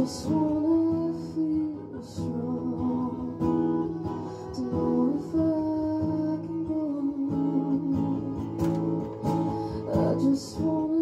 just wanna feel strong know if I can go on. I just wanna.